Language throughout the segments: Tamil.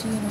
to, you. know,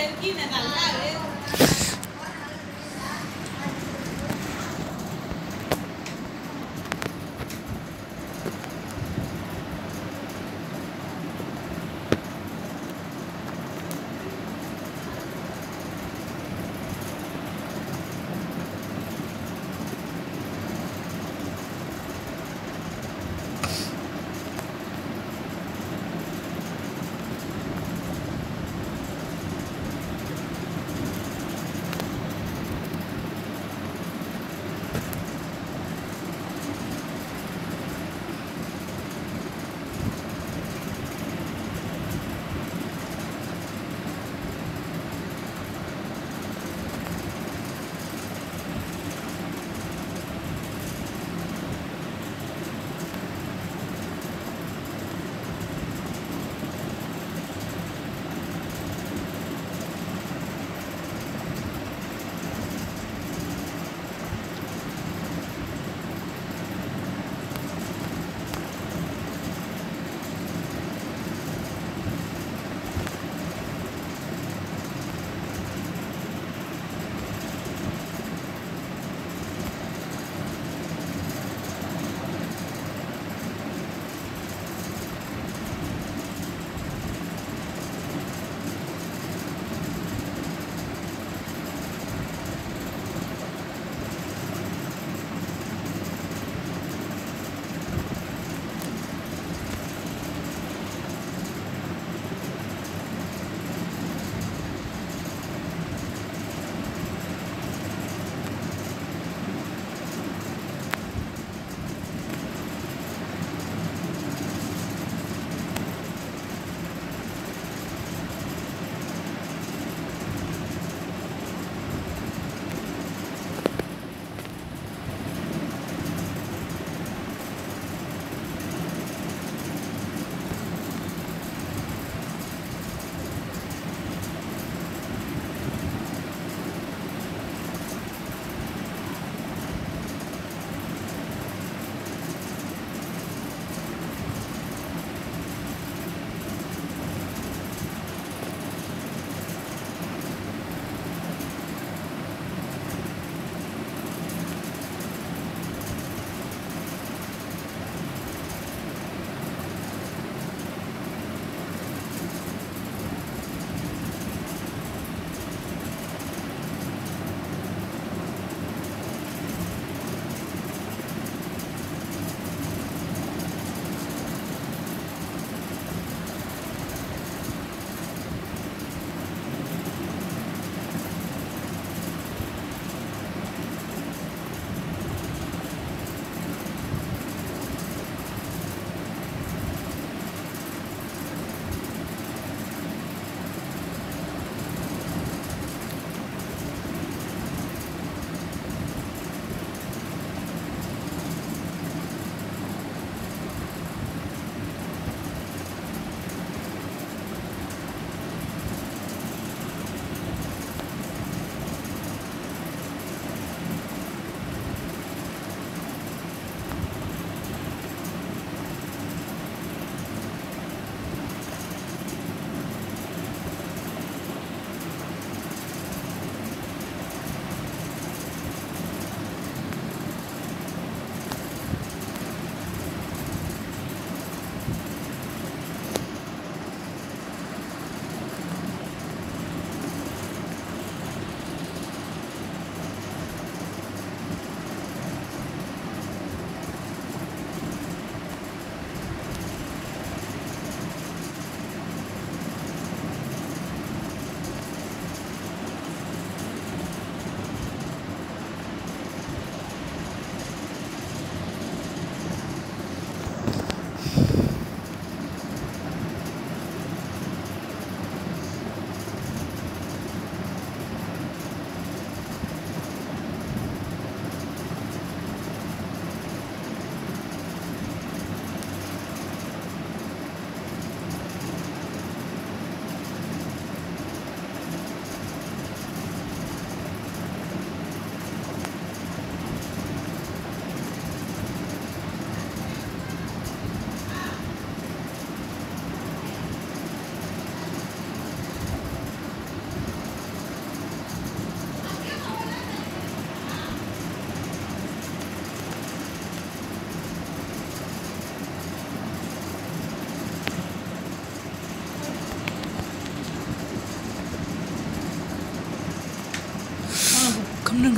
Argentina en Alcalde.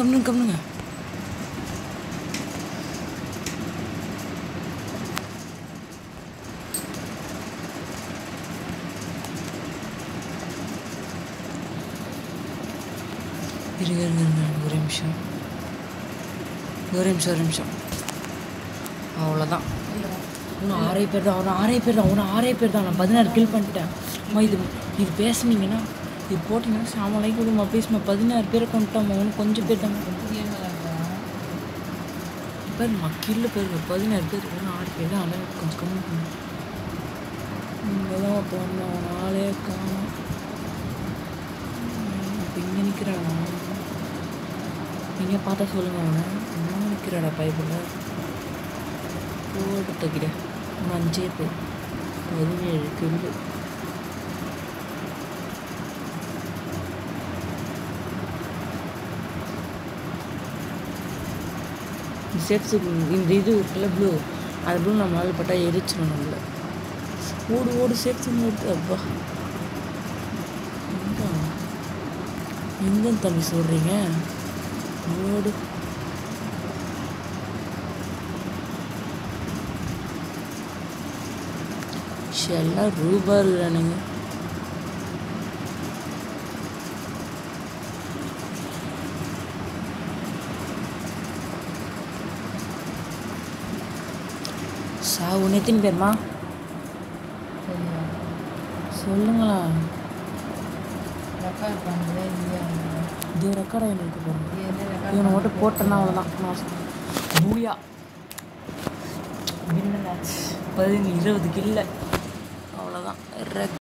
இருக்கு. கம்னு இருங்க இருங்க இருங்க ஒரு நிமிஷம். ஒரு நிமிஷம் ஒரு நிமிஷம். அவ்வளோதான் இன்னும் ஆறே பேர் தான் ஒரு ஆறே பேர் தான் ஒரு ஆறே பேர் தான். நான் பதினாறு கில் பண்ணிட்டேன். அம்மா இது இது பேசுனீங்கன்னா இது போட்டிங்கன்னா சாம லைக் விடுமா பதினாறு பேரை கொண்டுட்டோம் ஒன்று கொஞ்சம் பேர் தான். பேர் கில்லு பேர் பதினாறு பேர் ஒன்று ஆறு பேர் தான். ஆனால் கொஞ்சம் கம்மி பண்ணு. இங்கே தான் போனோம் அவன் ஆளே காணும். இப்போ இங்கே நிற்கிறானா நீங்கள் பார்த்தா சொல்லுங்க அவனை. இன்னும் நிற்கிறாடா பைப்பில் போட்டு தைக்கிறேன் அஞ்சே பேர். பதினேழு கில்லு. சேஃப்ஸு இந்த இது இருக்குல்ல ப்ளூ அது ப்ளூ நம்ம மேலே பட்டால் எரிச்சிடும் நம்மள. ஓடு ஓடு சேஃப்ஸுன்னு ஓடு அப்பா. எங்கே? தம்பி சொல்கிறீங்க ஓடு. எல்லாம் ரூபா இல்லைனுங்க சாவு எத்தனை பேர்மா? சொல்லுங்களா. ரெக்கார்ட் பண்ணுறேன் இது ரெக்கார்ட் எந்த ரெக்கார்ட் இவனை மட்டும் போட்டேன்னா அவ்வளோதான் நான் பூயா. பதினஞ்சு இருபது கில்ல. அவ்வளோதான்